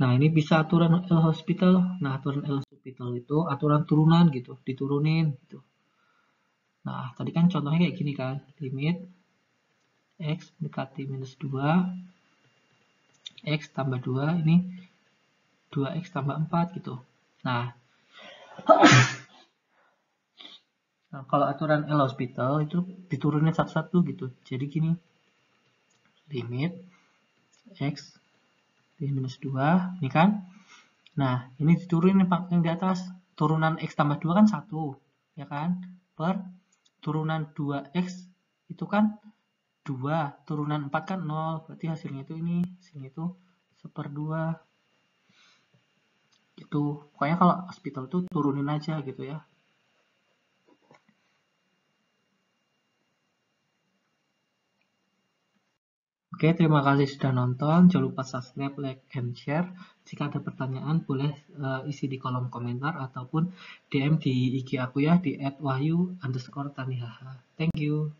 Nah, ini bisa aturan L hospital. Nah, aturan L hospital itu aturan turunan gitu, diturunin gitu. Nah, tadi kan contohnya kayak gini kan, limit x mendekati minus 2, x tambah 2, ini 2x tambah 4 gitu. Nah, nah kalau aturan L hospital itu diturunin satu-satu gitu. Jadi gini, limit x di minus 2, ini kan. Nah, ini diturunin yang di atas. Turunan x tambah 2 kan 1, ya kan? Per turunan 2x itu kan 2, turunan 4 kan 0, berarti hasilnya itu ini, hasilnya itu 1 2. Itu, pokoknya kalau hospital itu turunin aja gitu ya. Oke, terima kasih sudah nonton. Jangan lupa subscribe, like, and share. Jika ada pertanyaan, boleh uh, isi di kolom komentar ataupun DM di IG aku ya, di @wahyu underscore tanihaha. Thank you.